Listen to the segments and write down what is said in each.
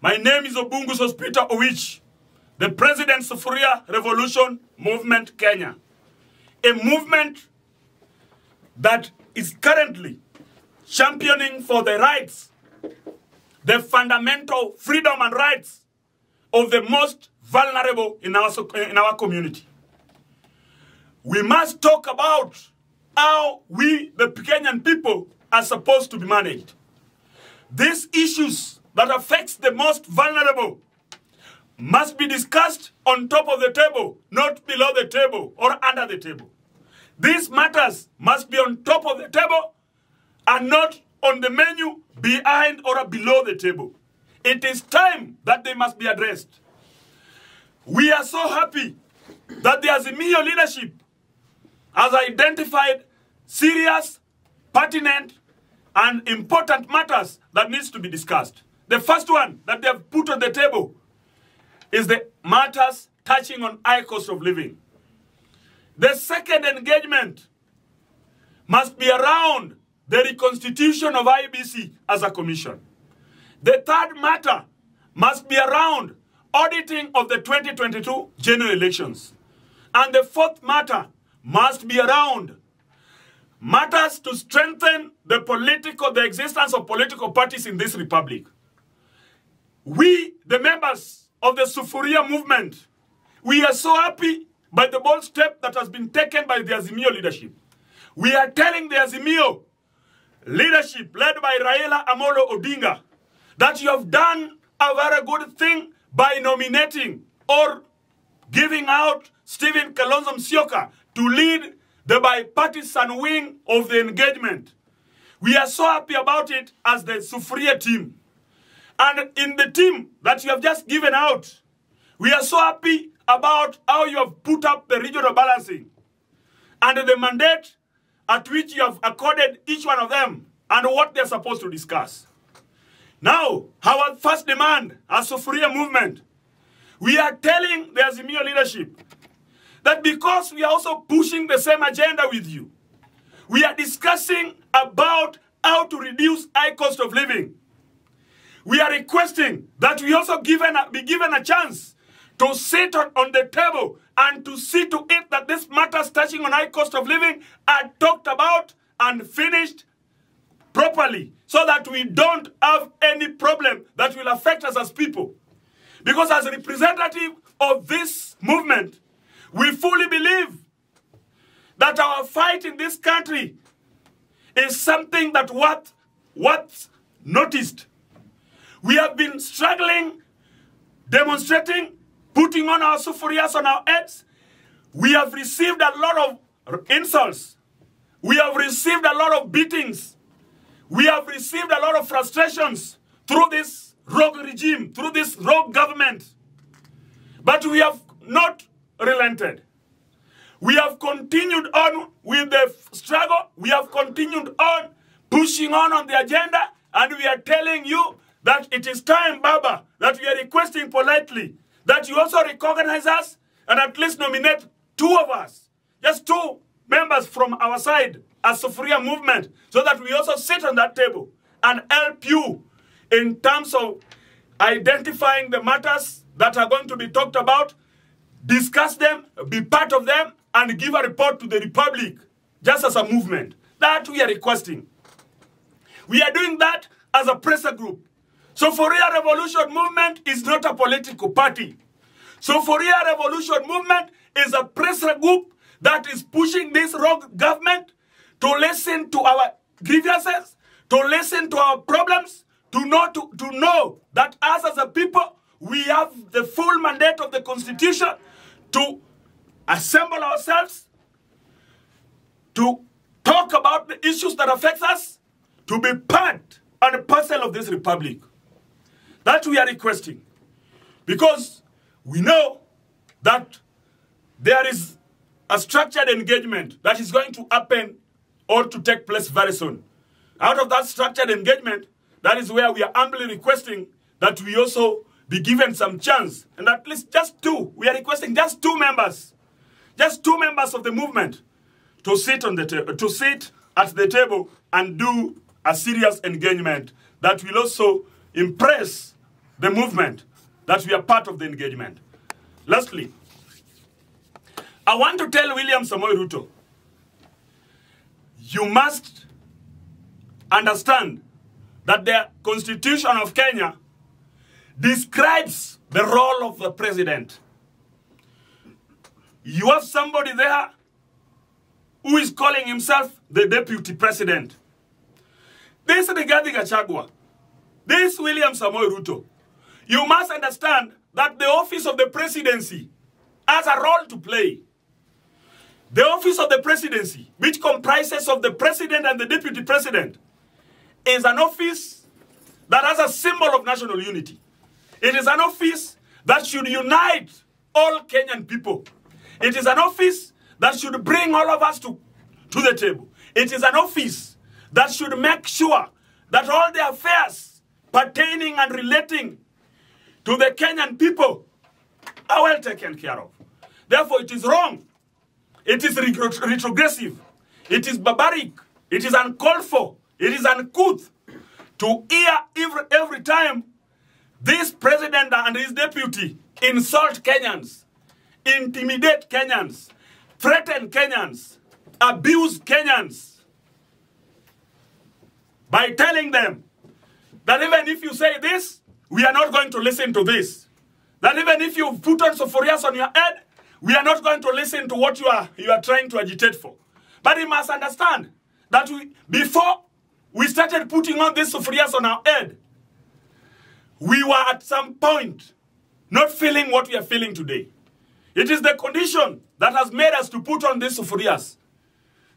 My name is Obungu Sospita Owich, the President of Sufuria Revolution Movement Kenya, a movement that is currently championing for the rights, the fundamental freedom and rights of the most vulnerable in our, eh, in our community. We must talk about how we, the Kenyan people, are supposed to be managed. These issues that affects the most vulnerable must be discussed on top of the table, not below the table or under the table. These matters must be on top of the table and not on the menu behind or below the table. It is time that they must be addressed. We are so happy that the Azimio leadership has identified serious, pertinent, and important matters that needs to be discussed. The first one that they have put on the table is the matters touching on high cost of living. The second engagement must be around the reconstitution of IBC as a commission. The third matter must be around auditing of the 2022 general elections. And the fourth matter must be around matters to strengthen the political, the existence of political parties in this republic. We, the members of the Sufuria movement, we are so happy by the bold step that has been taken by the Azimio leadership. We are telling the Azimio leadership led by Raila Amolo Odinga that you have done a very good thing by nominating or giving out Stephen Kalonzo Musyoka to lead the bipartisan wing of the engagement. We are so happy about it as the Sufuria team. And in the team that you have just given out, we are so happy about how you have put up the regional balancing and the mandate at which you have accorded each one of them and what they're supposed to discuss. Now, our first demand as Sufuria movement, we are telling the Azimio leadership that because we are also pushing the same agenda with you, we are discussing about how to reduce high cost of living. We are requesting that we also given a, be given a chance to sit on, on the table and to see to it that these matters touching on high cost of living are talked about and finished properly so that we don't have any problem that will affect us as people. Because as a representative of this movement, we fully believe that our fight in this country is something that what what's noticed. We have been struggling, demonstrating, putting on our sufurias on our heads. We have received a lot of insults. We have received a lot of beatings. We have received a lot of frustrations through this rogue regime, through this rogue government. But we have not relented. We have continued on with the struggle. We have continued on pushing on on the agenda. And we are telling you that it is time, Baba, that we are requesting politely that you also recognize us and at least nominate two of us, just two members from our side as Sufuria movement, so that we also sit on that table and help you in terms of identifying the matters that are going to be talked about, discuss them, be part of them, and give a report to the Republic, just as a movement. That we are requesting. We are doing that as a pressure group. Sufuria Revolution Movement is not a political party. Sufuria Revolution Movement is a pressure group that is pushing this rogue government to listen to our grievances, to listen to our problems, to know, to, to know that us as a people, we have the full mandate of the Constitution to assemble ourselves, to talk about the issues that affect us, to be part and parcel of this republic. That we are requesting. Because we know that there is a structured engagement that is going to happen or to take place very soon. Out of that structured engagement, that is where we are humbly requesting that we also be given some chance, and at least just two. We are requesting just two members, just two members of the movement, to sit on the to sit at the table and do a serious engagement that will also impress the movement that we are part of the engagement. Lastly, I want to tell William Samoei Ruto, you must understand that the Constitution of Kenya describes the role of the president. You have somebody there who is calling himself the deputy president. This Rigathi Gachagua, this William Samoei Ruto, you must understand that the office of the presidency has a role to play. The office of the presidency, which comprises of the president and the deputy president, is an office that has a symbol of national unity. It is an office that should unite all Kenyan people. It is an office that should bring all of us to, to the table. It is an office that should make sure that all the affairs pertaining and relating to the Kenyan people are well taken care of. Therefore, it is wrong. It is retrogressive. It is barbaric. It is uncalled for. It is uncouth to hear every, every time this president and his deputy insult Kenyans, intimidate Kenyans, threaten Kenyans, abuse Kenyans by telling them that even if you say this, we are not going to listen to this. That even if you put on sufurias on your head, we are not going to listen to what you are, you are trying to agitate for. But you must understand that we, before we started putting on these sufurias on our head, we were at some point not feeling what we are feeling today. It is the condition that has made us to put on these sufurias.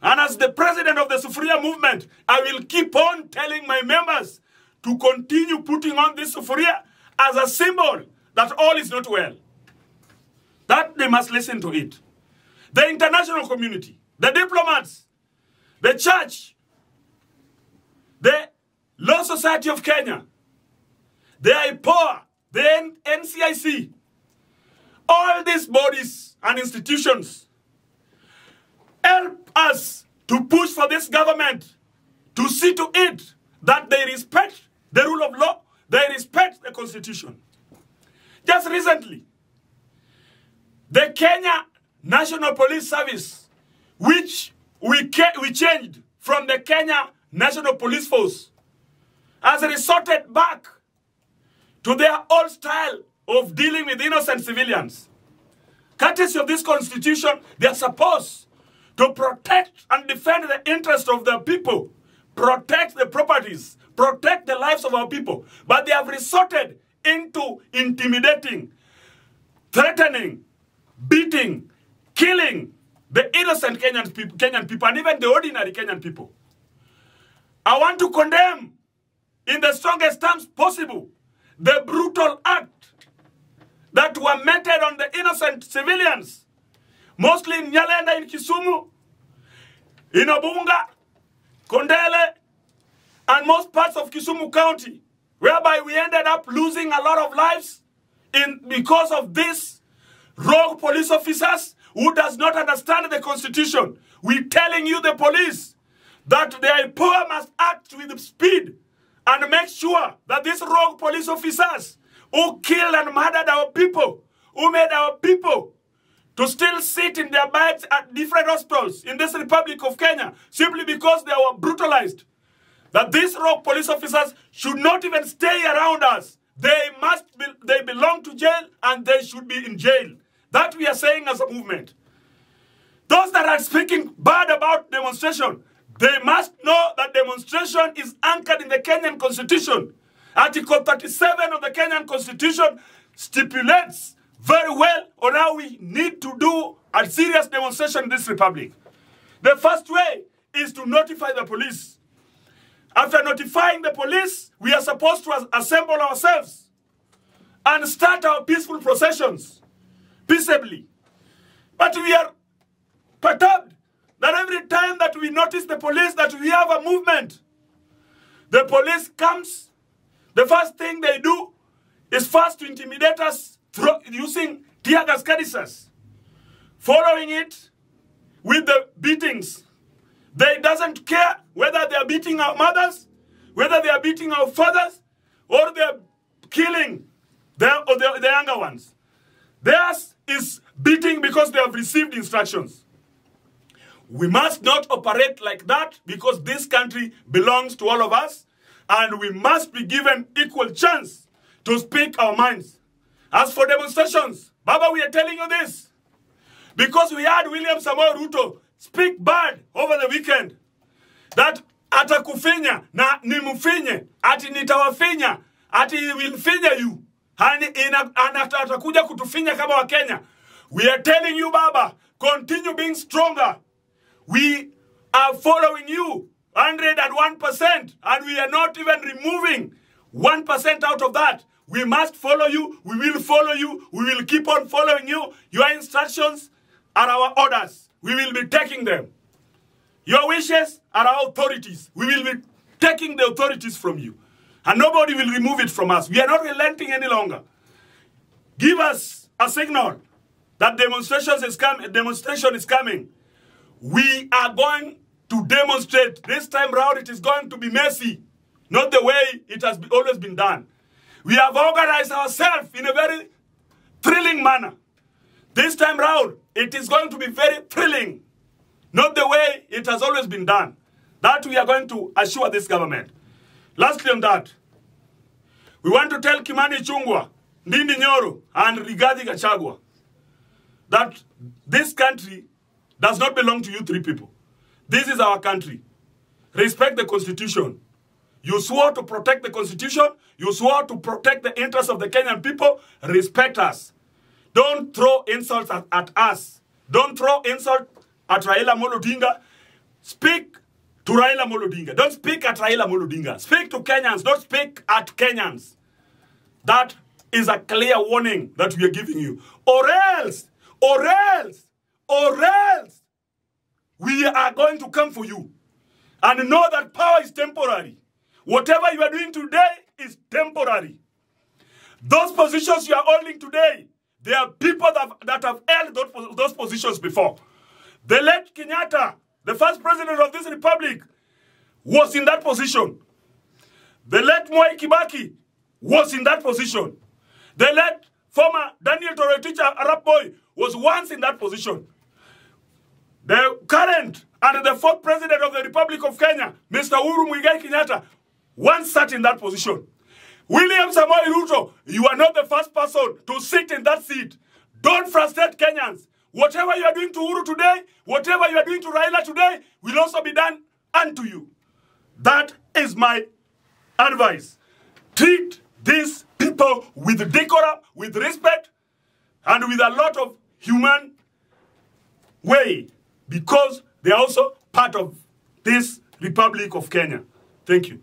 And as the president of the sufuria movement, I will keep on telling my members to continue putting on this sufuria as a symbol that all is not well. That they must listen to it. The international community, the diplomats, the church, the Law Society of Kenya, the IPOA, the NCIC, all these bodies and institutions help us to push for this government to see to it that they respect the rule of law, they respect the constitution. Just recently, the Kenya National Police Service, which we, we changed from the Kenya National Police Force, has resorted back to their old style of dealing with innocent civilians. Courtesy of this constitution, they are supposed to protect and defend the interest of the people, protect the properties, protect the lives of our people. But they have resorted into intimidating, threatening, beating, killing the innocent Kenyan people, Kenyan people and even the ordinary Kenyan people. I want to condemn in the strongest terms possible the brutal act that were meted on the innocent civilians, mostly in Nyalenda, in Kisumu, in Obunga, Kondele, and most parts of Kisumu County, whereby we ended up losing a lot of lives in because of these rogue police officers who does not understand the constitution. We're telling you, the police, that the IPOA must act with speed and make sure that these rogue police officers who killed and murdered our people, who made our people to still sit in their beds at different hospitals in this Republic of Kenya simply because they were brutalized. That these rogue police officers should not even stay around us. They must be, they belong to jail and they should be in jail. That we are saying as a movement. Those that are speaking bad about demonstration, they must know that demonstration is anchored in the Kenyan constitution. Article 37 of the Kenyan constitution stipulates very well on how we need to do a serious demonstration in this republic. The first way is to notify the police. After notifying the police, we are supposed to assemble ourselves and start our peaceful processions peaceably. But we are perturbed that every time that we notice the police that we have a movement, the police comes, the first thing they do is first to intimidate us through, using tear gas canisters. Following it with the beatings. They doesn't care whether they are beating our mothers, whether they are beating our fathers, or they are killing the, or the the younger ones. Theirs is beating because they have received instructions. We must not operate like that because this country belongs to all of us and we must be given equal chance to speak our minds. As for demonstrations, Baba, we are telling you this because we had William Samoei Ruto speak bad over the weekend. That atakufinya na nimfinye. Ati nitawafinya. Ati will finya you. And atakuja kutufinya kama wakenya we are telling you baba continue being stronger. We are following you 101% and we are not even removing 1% out of that. We must follow you. We will follow you. We will keep on following you. Your instructions are our orders we will be taking them your wishes are our authorities. We will be taking the authorities from you. And nobody will remove it from us. We are not relenting any longer. Give us a signal that demonstrations is com- demonstration is coming. We are going to demonstrate. This time round, it is going to be messy, not the way it has always been done. We have organized ourselves in a very thrilling manner. This time round, it is going to be very thrilling. Not the way it has always been done. That we are going to assure this government. Lastly on that, we want to tell Kimani Ichung'wah, Ndindi Nyoro, and Rigathi Gachagua that this country does not belong to you three people. This is our country. Respect the constitution. You swore to protect the constitution. You swore to protect the interests of the Kenyan people. Respect us. Don't throw insults at, at us. Don't throw insult at Raila Amolo Odinga. Speak to Raila Amolo Odinga. Don't speak at Raila Amolo Odinga. Speak to Kenyans. Don't speak at Kenyans. That is a clear warning that we are giving you. Or else, or else, or else, we are going to come for you. And know that power is temporary. Whatever you are doing today is temporary. Those positions you are holding today, there are people that, that have held those, those positions before. The late Kenyatta, the first president of this republic, was in that position. The late Mwai Kibaki was in that position. The late former Daniel Toroitich Arap Moi was once in that position. The current and the fourth president of the Republic of Kenya, Mr. Uhuru Kenyatta, once sat in that position. William Samoei Ruto, you are not the first person to sit in that seat. Don't frustrate Kenyans. Whatever you are doing to Uhuru today, whatever you are doing to Raila today, will also be done unto you. That is my advice. Treat these people with decorum, with respect, and with a lot of human way, because they are also part of this Republic of Kenya. Thank you.